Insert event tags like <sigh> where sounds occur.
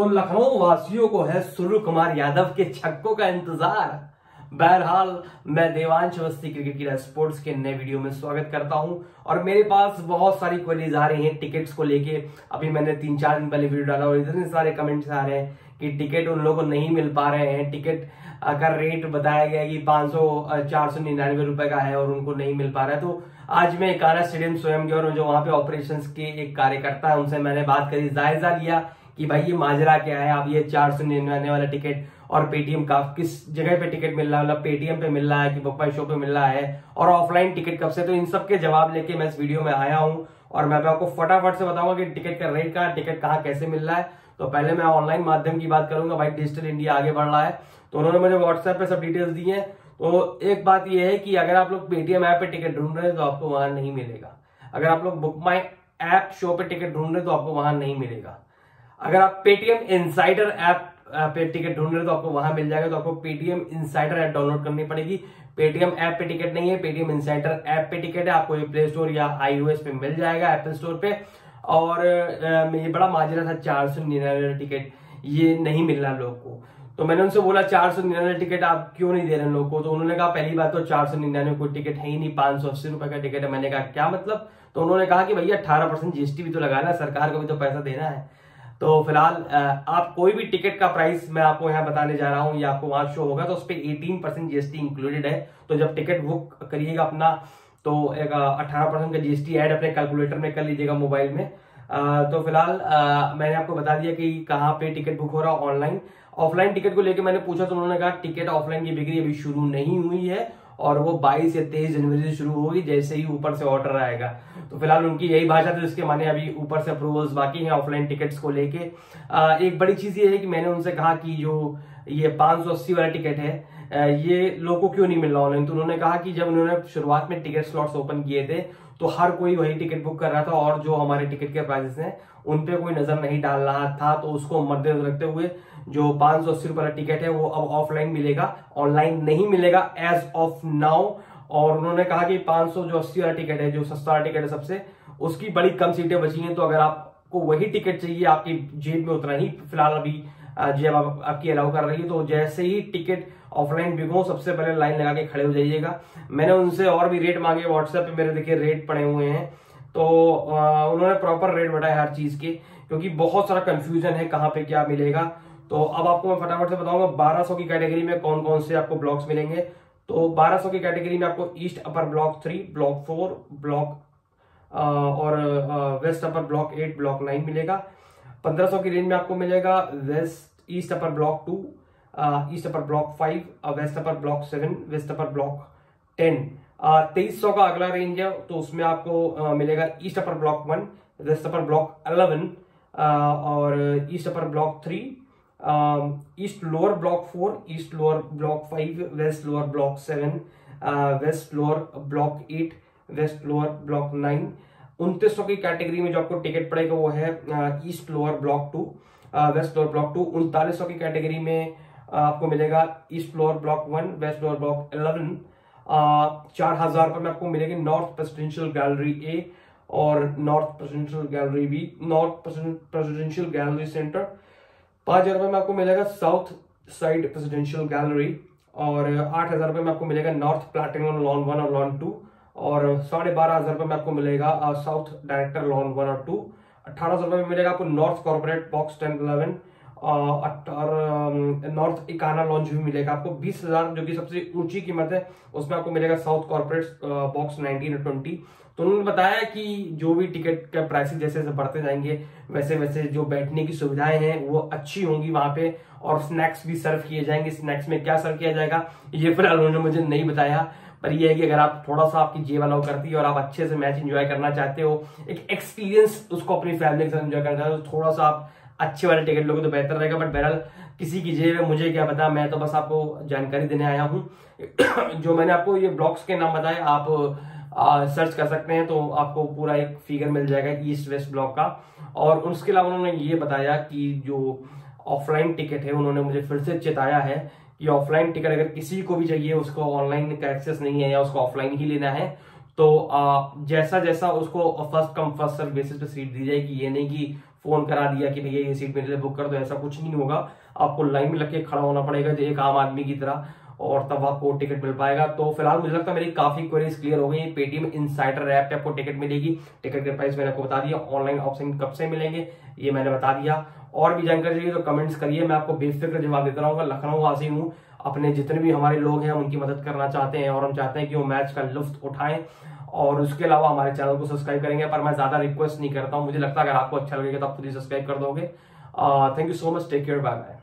तो लखनऊ वासियों को है सूर्य कुमार यादव के छक्कों का इंतज़ार। बहरहाल, मैं देवांश अवस्थी क्रिकेट की स्पोर्ट्स के नए वीडियो में स्वागत करता हूँ। और मेरे पास बहुत सारी क्वेरीज आ रही हैं टिकट्स को लेके। अभी मैंने तीन चार दिन पहले वीडियो डाला और इतने सारे कमेंट्स आ रहे हैं कि टिकट उन लोगों को नहीं मिल पा रहे हैं। टिकट का रेट बताया गया कि पाँच सौ चार सौ निन्यानवे रुपए का है और उनको नहीं मिल पा रहा है तो आज मैं कारा स्टेडियम स्वयं गया और जो वहाँ पे ऑपरेशंस के एक कार्यकर्ता है, उनसे मैंने बात करी, जायजा लिया। कि भाई ये माजरा क्या है? आप ये चार सौ निन्यानवे वाला टिकट और पेटीएम का किस जगह पे टिकट मिल रहा है? मतलब पेटीएम पे मिल रहा है कि बुक शो पे मिल रहा है? और ऑफलाइन टिकट कब से? तो इन सब के जवाब लेके मैं इस वीडियो में आया हूँ और मैं आपको फटाफट से बताऊँगा कि टिकट का रेट कहा टिकट कहाँ कैसे मिल रहा है। तो पहले मैं ऑनलाइन माध्यम की बात करूँगा, भाई डिजिटल इंडिया आगे बढ़ रहा है। तो उन्होंने मुझे व्हाट्सएप पे सब डिटेल्स दी है। तो एक बात यह है कि अगर आप लोग पेटीएम ऐप पे टिकट ढूंढ रहे हैं तो आपको वहाँ नहीं मिलेगा। अगर आप लोग बुक माई ऐप शो पे टिकट ढूंढ रहे हैं तो आपको वहाँ नहीं मिलेगा। अगर आप पेटीएम इनसाइडर ऐप पे टिकट ढूंढ रहे हो तो आपको वहाँ मिल जाएगा तो आपको पेटीएम इनसाइडर ऐप डाउनलोड करनी पड़ेगी। पेटीएम ऐप पे टिकट नहीं है पेटीएम इनसाइडर ऐप पे टिकट है, आपको ये प्ले स्टोर या आईओएस पे मिल जाएगा एप्पल स्टोर पे। और ये बड़ा माजरा था, चार सौ निन्यानवे टिकट ये नहीं मिल रहा लोग को। तो मैंने उनसे बोला, चार सौ निन्यानवे टिकट आप क्यों नहीं दे रहे लोग को? तो उन्होंने कहा, पहली बात तो चार सौ निन्यानवे कोई टिकट है ही नहीं, पाँच सौ अस्सी रुपए का टिकट है। मैंने कहा, क्या मतलब? तो उन्होंने कहा कि भैया, अठारह परसेंट जीएसटी भी तो लगाना सरकार को भी तो पैसा देना है। तो फ़िलहाल आप कोई भी टिकट का प्राइस मैं आपको यहाँ बताने जा रहा हूँ, या आपको वहाँ शो होगा तो उस पर एटीन परसेंट जीएसटी इंक्लूडेड है। तो जब टिकट बुक करिएगा अपना तो एक अठारह परसेंट का जीएसटी ऐड अपने कैलकुलेटर में कर लीजिएगा मोबाइल में। तो फ़िलहाल मैंने आपको बता दिया कि कहाँ पे टिकट बुक हो रहा है ऑनलाइन ऑफलाइन टिकट को लेकर मैंने पूछा तो उन्होंने कहा टिकट ऑफलाइन की बिक्री अभी शुरू नहीं हुई है। और वो 22 या 23 जनवरी से शुरू होगी, जैसे ही ऊपर से ऑर्डर आएगा। तो फ़िलहाल उनकी यही भाषा थी जिसके माने अभी ऊपर से अप्रूवल्स बाकी हैं ऑफलाइन टिकट्स को लेके। एक बड़ी चीज़ ये है कि मैंने उनसे कहा कि जो ये पाँच वाला टिकट है ये लोगों को क्यों नहीं मिल रहा ऑनलाइन तो उन्होंने कहा कि जब उन्होंने शुरुआत में टिकट स्लॉट्स ओपन किए थे तो हर कोई वही टिकट बुक कर रहा था और जो हमारे टिकट के प्राइसेस हैं, उन पे कोई नज़र नहीं डाल रहा था। तो उसको मद्देनजर रखते हुए जो पाँच सौ अस्सी रुपए का टिकट है, वो अब ऑफलाइन मिलेगा। ऑनलाइन नहीं मिलेगा एज ऑफ़ नाउ और उन्होंने कहा कि पाँच सौ जो अस्सी वाला टिकट है, जो सस्ता वाला टिकट है सबसे, उसकी बड़ी कम सीटें बची हैं। तो अगर आपको वही टिकट चाहिए आपकी जेब में उतना ही। फ़िलहाल अभी जेब आप, आपकी अलाउ कर रही है तो जैसे ही टिकट ऑफलाइन बिको सबसे पहले लाइन लगा के खड़े हो जाइएगा। मैंने उनसे और भी रेट मांगे व्हाट्सएप पे मेरे देखिए रेट पड़े हुए हैं। तो उन्होंने प्रॉपर रेट बताया हर चीज़ के क्योंकि बहुत सारा कंफ्यूजन है कहाँ पे क्या मिलेगा। तो अब आपको मैं फटाफट से बताऊँगा 1200 की कैटेगरी में कौन कौन से आपको ब्लॉक्स मिलेंगे। तो 1200 की कैटेगरी में आपको east upper block three block four block और west upper block eight block nine मिलेगा। 1500 की रेंज में आपको मिलेगा west east upper block two east upper block five west upper block seven west upper block ten तेईस सौ का अगला रेंज है तो उसमें आपको uh, मिलेगा east upper block one west upper block eleven और east upper block three east lower block four east lower block five west lower block seven west lower block eight west lower block nine. उनतीस की category में जो आपको ticket पड़ेगा वो है east lower block two west lower block two. उनतालीस सौ की कैटेगरी में आपको मिलेगा east lower block one, west lower block eleven. चार हज़ार रुपये में आपको मिलेगी नॉर्थ प्रेसिडेंशियल गैलरी ए और north presidential gallery B, north presidential gallery centre. पाँच हज़ार रुपये में आपको मिलेगा साउथ साइड प्रेसिडेंशियल गैलरी और आठ हज़ार रुपये में आपको मिलेगा नॉर्थ प्लेटिनम लॉन वन और लॉन टू। और साढ़े बारह हज़ार रुपए में आपको मिलेगा साउथ डायरेक्टर लॉन वन और टू अठारह सौ रुपए में मिलेगा आपको north corporate box ten eleven और नॉर्थ इकाना लॉन्च भी मिलेगा आपको, बीस हज़ार जो कि सबसे ऊँची कीमत है, उसमें आपको मिलेगा साउथ कॉर्पोरेट बॉक्स नाइनटीन और ट्वेंटी तो उन्होंने बताया कि जो भी टिकट का प्राइस जैसे जैसे बढ़ते जाएँगे, वैसे वैसे जो बैठने की सुविधाएँ हैं, वो अच्छी होंगी वहाँ पे, और स्नैक्स भी सर्व किए जाएँगे। स्नैक्स में क्या सर्व किया जाएगा, ये फ़िलहाल उन्होंने मुझे नहीं बताया। पर यह है कि अगर आप थोड़ा सा आपकी जेब अलाउ करती है और आप अच्छे से मैच एंजॉय करना चाहते हो एक एक्सपीरियंस उसको अपनी फैमिली के साथ एंजॉय करना चाहते हो तो थोड़ा सा आप अच्छे वाले टिकट लोगे तो बेहतर रहेगा। बट बहरहाल किसी की जेब है मुझे क्या पता मैं तो बस आपको जानकारी देने आया हूँ। <coughs> जो मैंने आपको ये ब्लॉक्स के नाम बताए आप आ, सर्च कर सकते हैं तो आपको पूरा एक फिगर मिल जाएगा ईस्ट वेस्ट ब्लॉक का। और उसके अलावा उन्होंने ये बताया कि जो ऑफलाइन टिकट है उन्होंने मुझे फिर से चेताया है कि ऑफलाइन टिकट अगर किसी को भी चाहिए उसको ऑनलाइन का एक्सेस नहीं है या उसको ऑफलाइन ही लेना है तो आ, जैसा जैसा उसको first come first serve basis पे सीट दी जाएगी ये नहीं कि फ़ोन करा दिया कि भैया ये सीट मेरे लिए बुक कर दो ऐसा कुछ नहीं होगा। आपको लाइन में लग के खड़ा होना पड़ेगा जो एक आम आदमी की तरह और तब आपको टिकट मिल पाएगा। तो फ़िलहाल मुझे लगता है मेरी काफ़ी क्वेरीज क्लियर हो गई पेटीएम इन इनसाइडर ऐप पे आपको टिकट मिलेगी। टिकट के प्राइस मैंने आपको बता दिया। ऑनलाइन ऑप्शन कब से मिलेंगे ये मैंने बता दिया। और भी जानकारी चाहिए तो कमेंट्स करिए। मैं आपको बेफिक्र जवाब देता रहूँगा। लखनऊ वासी हूँ। अपने जितने भी हमारे लोग हैं उनकी मदद करना चाहते हैं और हम चाहते हैं कि वो मैच का लुफ्त उठाएँ। और उसके अलावा हमारे चैनल को सब्सक्राइब करेंगे, पर मैं ज़्यादा रिक्वेस्ट नहीं करता हूँ। मुझे लगता है अगर आपको अच्छा लगेगा तो आप खुद ही सब्सक्राइब कर दोगे। Thank you so much take care bye bye